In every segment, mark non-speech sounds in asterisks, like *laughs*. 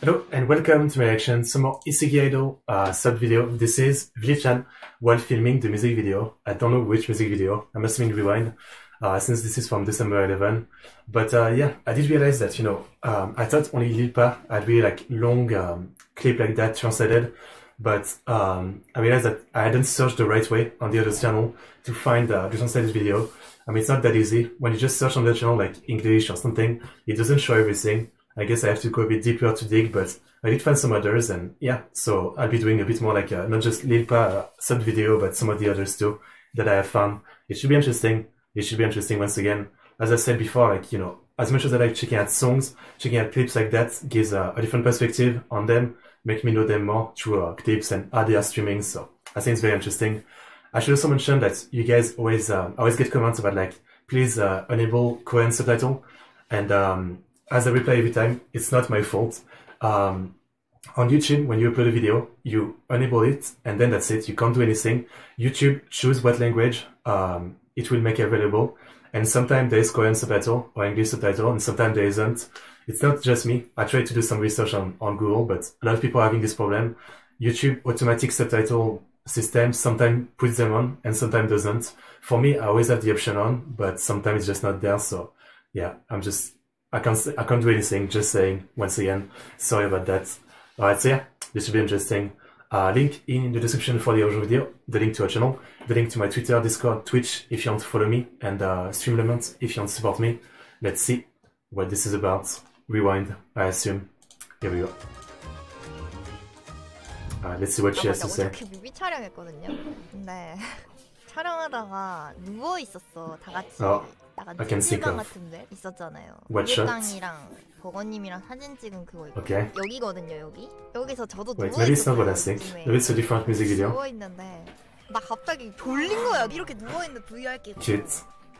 Hello and welcome to my reaction some more Idol uh, sub video. This is Vlichan while filming the music video. I don't know which music video. I'm assuming Rewind uh, since this is from December 11. But uh, yeah, I did realize that you know um, I thought only Lil Pa had really like long um, clip like that translated, but um, I realized that I hadn't searched the right way on the other channel to find uh, the translated video. I mean, it's not that easy. When you just search on the channel like English or something, it doesn't show everything. I guess I have to go a bit deeper to dig, but I did find some others and yeah, so I'll be doing a bit more like a, not just Lil Pa uh, sub video, but some of the others too that I have found. It should be interesting. It should be interesting once again. As I said before, like, you know, as much as I like checking out songs, checking out clips like that gives a, a different perspective on them, make me know them more through uh, clips and how they are streaming. So I think it's very interesting. I should also mention that you guys always, uh, always get comments about like, please uh, enable Korean subtitle. And um, as I reply every time, it's not my fault. Um, on YouTube, when you upload a video, you enable it, and then that's it. You can't do anything. YouTube choose what language um, it will make available, and sometimes there is Korean subtitle or English subtitle, and sometimes there isn't. It's not just me. I tried to do some research on, on Google, but a lot of people are having this problem. YouTube automatic subtitle system sometimes puts them on and sometimes doesn't. For me, I always have the option on, but sometimes it's just not there. So yeah, I'm just I can't I can't do anything. Just saying once again, sorry about that. Alright, so yeah, this should be interesting. Uh, link in the description for the original video, the link to our channel, the link to my Twitter, Discord, Twitch if you want to follow me, and uh, Streamlabs if you want to support me. Let's see what this is about. Rewind, I assume. Here we go. Uh, let's see what she has to say. 뮤비 *laughs* 촬영했거든요. 근데 촬영하다가 누워 있었어 다 같이. 어. 약간 of. 같은데 있었잖아요. 우유깡이랑 버거님이랑 사진 찍은 그거 있고 Okay. 여기거든요 여기. 여기서 저도 누워 있었어요. different music video. 누워 있는데 나 갑자기 졸린 거야. 이렇게 누워 있는 VR 게임. Cute.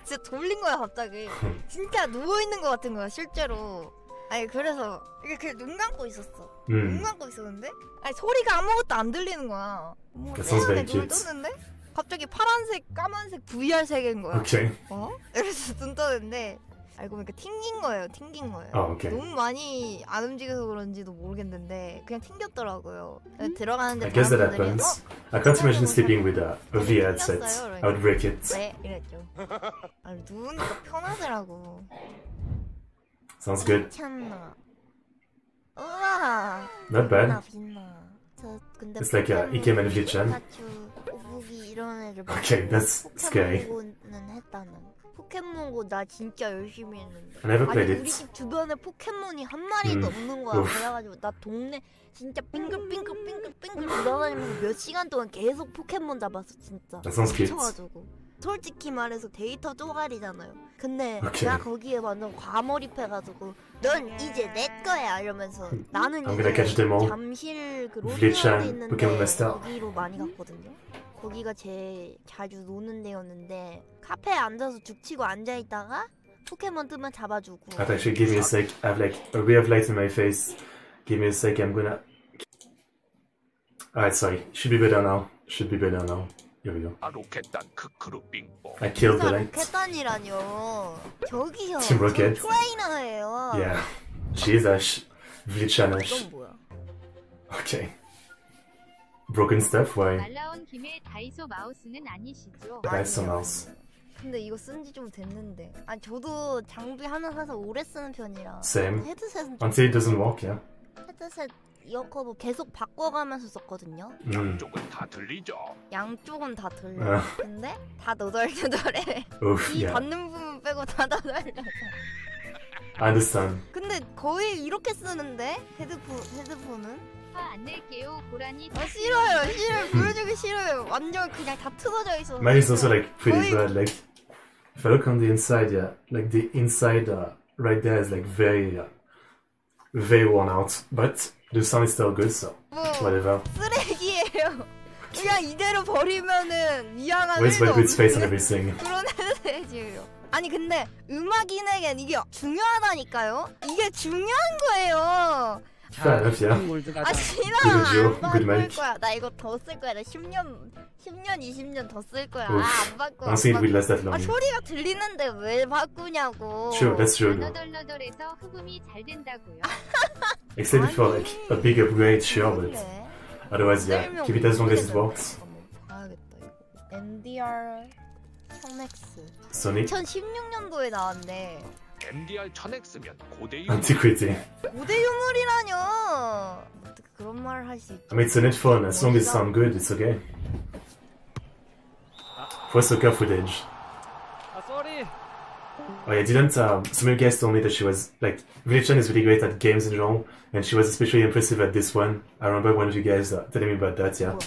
진짜 졸린 거야 갑자기. *laughs* 진짜 누워 있는 거 같은 거야 실제로. 아니 그래서 이게 그냥 눈 감고 있었어. 눈 Hmm. 감고 있었는데 아니 소리가 아무것도 안 들리는 거야. 뭐내 눈을 cute. 떴는데 갑자기 파란색, 까만색 VR 색인 거야. Okay. 어? 이래서 눈 떴는데 알고 보니까 튕긴 거예요. 튕긴 거예요. Oh, okay. 너무 많이 안 움직여서 그런지도 모르겠는데 그냥 튕겼더라고요. 들어가는데 I guess that happens. I can't imagine sleeping with a, a VR headset. I would break it. 어? 네 이랬죠. 아, 누우니까 편하더라고. Sounds good. 참나. 우와. Not 빛나 bad. 빛나. 저 근데 It's like a Ikemen Vlichan. 이런 애들 막 Okay, that's scary. 포켓몬고는 했다는. 포켓몬고 나 진짜 열심히 했는데. I never 아니 played 우리 it. 집 주변에 포켓몬이 한 마리도 음. 없는 거야. 그래가지고 나 동네 진짜 빙글빙글빙글빙글 돌아다니면서 몇 시간 동안 계속 포켓몬 잡았어 진짜. 미쳐가지고. 솔직히 말해서 데이터 쪼가리잖아요. 근데 오케이. 나 거기에 완전 과몰입해가지고 넌 이제 내 거야 이러면서 나는 all. 잠실 그 로드에 있는데. 거기로 많이 갔거든요. 거기가 제일 자주 노는 데였는데 카페에 앉아서 죽치고 앉아 있다가 포켓몬 뜨면 잡아주고. But actually, give me a sec. I have like a ray of light in my face. Give me a sec. I'm gonna. Alright, sorry. Should be better now. Should be better now. Here we go. 아 로켓단 크크루 빙봉 I killed the light. 로켓단이라뇨. 저기요. Team Rocket. 저 트레이너예요. Yeah. Ash. Vlichanash. 이건 뭐야? Okay. Broken stuff? Why? 말 나온 김에 다이소 마우스는 아니시죠? Some else. 근데 이거 쓴 지 좀 됐는데. 아니 저도 장비 하나 사서 오래 쓰는 편이라. Same. 헤드셋은 좀 Until it doesn't work, yeah. 헤드셋 이어커도 계속 바꿔가면서 썼거든요. Mm. 쪽은 다 들리죠 양쪽은 다 들려. 아. 근데 다 너덜너덜해. 이 yeah. 받는 부분 빼고 다 너덜너덜. I understand. 근데 거의 이렇게 쓰는데 헤드폰 헤드폰은 화 안 낼게요. 고라니 아 싫어요 싫어요 보여주기 싫어요 완전 그냥 다 틀어져 있어. Mine is also like pretty bad. Like if I look on the inside, yeah, like the inside uh, right there is like very, uh, very worn out. But the sound is still good, so 뭐 whatever. 쓰레기예요. 그냥 이대로 버리면은 미안한 Where's 일도 my good space and everything? 그런 헤드셋이에요. 아니 근데 음악 인에겐 이게 중요하다니까요. 이게 중요한 거예요. Enough, yeah. 아 싫어 Good video, 안 바꿀 mic. 거야 나 이거 더 쓸 거야 나 10년 10년 20년 더 쓸 거야. 아, 안 바꿔 안 it will 바꿔. last that 아 long. 소리가 들리는데 왜 바꾸냐고 Sure, that's true. though. 너덜너덜해서 흡음이 잘 된다고요. Except for like a big upgrade, sure, but 그래. otherwise, yeah, keep it as long as it works. 봐야겠다 이거. NDR 1000X. Sony 2016년도에 나왔네. MDR 1000X면 고대 Antiquity. 고대 유물이라뇨. 어떻게 그런 말을 할 수 있지? I mean, it's a net phone. As long as it sounds good, it's okay. For soccer footage. 아 쏘리 Oh yeah, didn't um, some of you guys told me that she was like Vilichan is really great at games in general, and she was especially impressive at this one. I remember one of you guys uh, telling me about that. Yeah.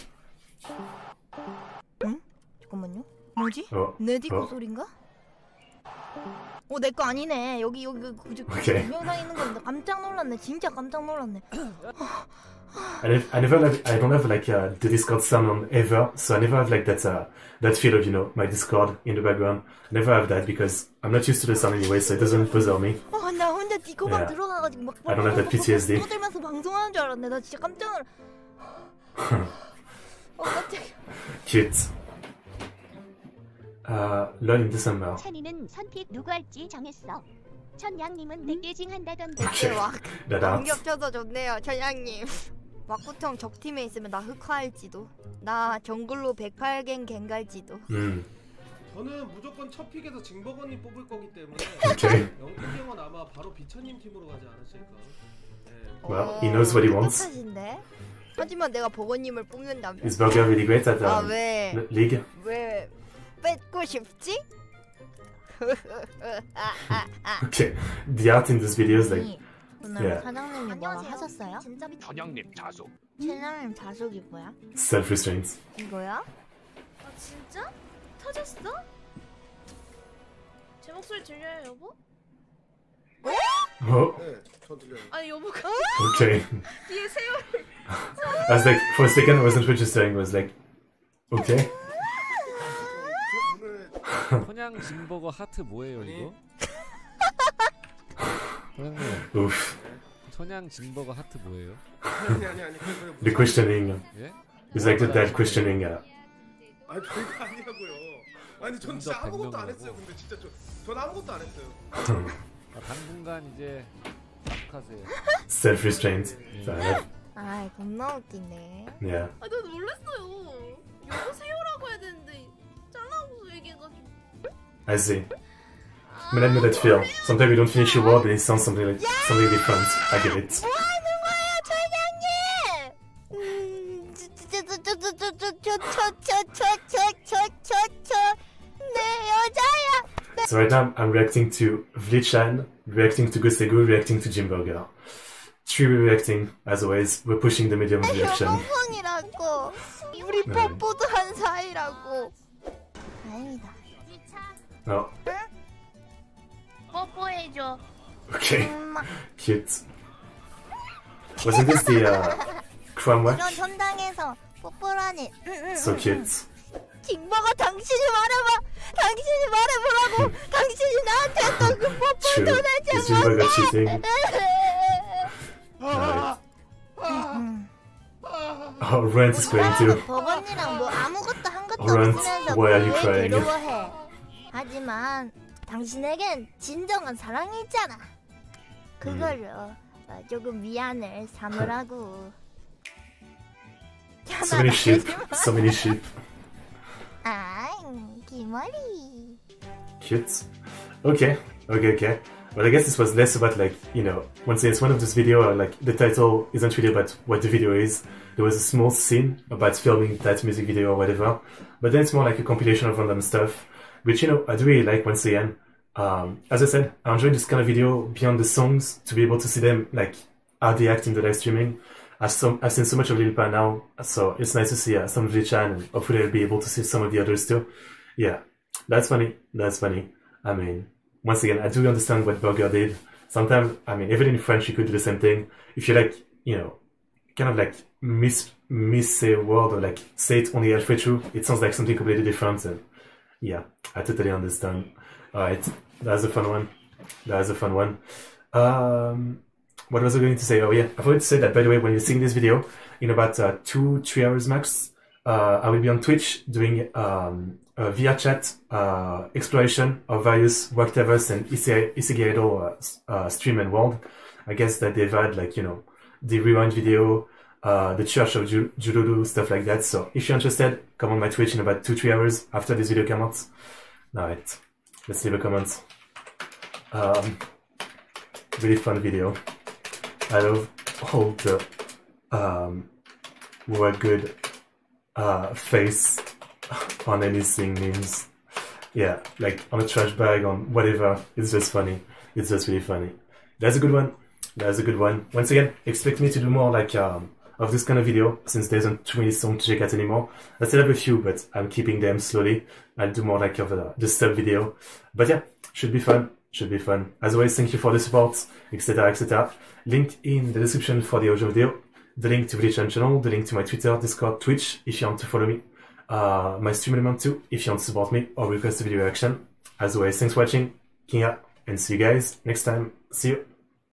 잠깐만요. 뭐지? Oh, 내 뒷고 어? 소린가? 어, 내 거 아니네. 여기 여기 그 오케이. 동영상 있는 건데 깜짝 놀랐네. 진짜 깜짝 놀랐네. I, nev- I never like I don't have like uh, the Discord sound on ever, so I never have like that uh, that feel of you know my Discord in the background. I never have that because I'm not used to the sound anyway, so it doesn't bother me. 어, 나 혼자 디코방 Yeah. 들어가가지고 막 I don't have that PTSD. 떠들면서 방송하는 줄 알았네. 나 진짜 깜짝 놀. 어, 깜짝이야. Cute. Learn in December. 찬이는 선픽 누구 할지 정했어. 천양님은 한다던데. 와, that 안 out. 겹쳐서 좋네요, 천양님. 막구청 적팀에 있으면 나 흑화할지도. 나 정글로 108갱 갱 갈지도. Mm, 저는 무조건 첫 픽에서 징버거님 뽑을 거기 때문에. 영국형은 아마 바로 비천님 팀으로 가지 않으실까. 네. Well, he knows what he wants. 똑똑하신데? 하지만 내가 버거님을 뽑는다면 Is Burger really great at 아 um, 왜? the league? 왜 뺏고 싶지? 아, 아, 아. Okay. The art in these videos, like 오늘 Yeah. 사장님이 뭐라 하셨어요? 천양님 자수 사장님 자석이 뭐야? self-restraint. 이거야? 아 진짜? 터졌어? 제 목소리 들려요 여보? Oh, 네, 저 들려요. 아니 여보가 okay. 뒤에 세요 I was like, for a second, I wasn't registering. Was like, okay. 오늘 천양 징버거 하트 뭐예요 이거? *laughs* 천양 징버거 하트 뭐예요? 아니 아니 아니 그거 The questioning. 예? It's like the dad questioning. Uh, 아니 별거 아니라고요. 아니 전 진짜 아무것도 안 했어요. 근데 진짜 저, 전 아무것도 안 했어요. 아, 당분간 이제 하세요. *laughs* self-restraint. Fair enough. 아이 겁나 웃기네 Yeah. 아나 놀랐어요 여보세요라고 해야 되는데 잘라고 얘기해가지고 I see. But I know that feel. Sometimes you don't finish your word but it sounds something like something different. I get it. So right now I'm reacting to Vlichan, reacting to Gosegu, reacting to Jingburger. Three reacting, as always, we're pushing the medium reaction. 우리 뽀뽀도 Oh, 뽀뽀해줘 okay. 엄마 Cute. Wasn't this the uh, crumb 이런 whack? 전당에서 뽀뽀라니 So cute. 김버가 당신이 말해봐 당신이 말해보라고 *laughs* 당신이 나한테 했던 그 뽀뽀 True. 도대체 Is Jimburger cheating? 아, *laughs* 음. Oh, Rent is crying too. 버거니랑 뭐 아무것도 한 것도 Alright, 없으면서 why are you 왜 crying? 괴로워해 하지만 당신에겐 진정한 사랑이 있잖아 그걸로 어, 조금 미안을 삼으라고 So many sheep. So many sheep. 아 기머리 Cute. Okay, okay, okay. Well, I guess this was less about like, you know, once again, it's one of those video, uh, like the title isn't really about what the video is. There was a small scene about filming that music video or whatever, but then it's more like a compilation of random stuff, which, you know, I do really like once again. Um, as I said, I enjoy this kind of video beyond the songs to be able to see them, like, how they act in the live streaming. I've, some, I've seen so much of Lil Pa now, so it's nice to see uh, some of Vichan and hopefully I'll be able to see some of the others too. Yeah, that's funny. That's funny. I mean, once again, I do understand what Burger did. Sometimes, I mean, even in French, you could do the same thing. If you like, you know, kind of like miss miss a word or like say it only halfway through, it sounds like something completely different. And yeah, I totally understand. All right, that's a fun one. That's a fun one. Um, what was I going to say? Oh yeah, I forgot to say that by the way, when you're seeing this video in about uh, two three hours max, uh, I will be on Twitch doing um, a VR chat uh, exploration of various Worktavers and Ise- Isegaedo uh, uh, stream and world. I guess that they've had like you know the rewind video, uh, the Church of Ju- Jururu, stuff like that. So if you're interested, come on my Twitch in about two, three hours after this video comes out. Alright, let's leave a comment. Um, really fun video. I love all the um, were good uh, face *laughs* on anything memes. Yeah, like on a trash bag, on whatever. It's just funny. It's just really funny. That's a good one. That's a good one. Once again, expect me to do more like um, of this kind of video since there isn't too many songs to check out anymore. I still have a few, but I'm keeping them slowly. I'll do more like of the sub video. But yeah, should be fun. Should be fun. As always, thank you for the support, etc., etc. Link in the description for the audio video. The link to the channel, the link to my Twitter, Discord, Twitch, if you want to follow me. Uh, my stream element too, if you want to support me or request a video reaction. As always, thanks for watching, King out, and see you guys next time. See you.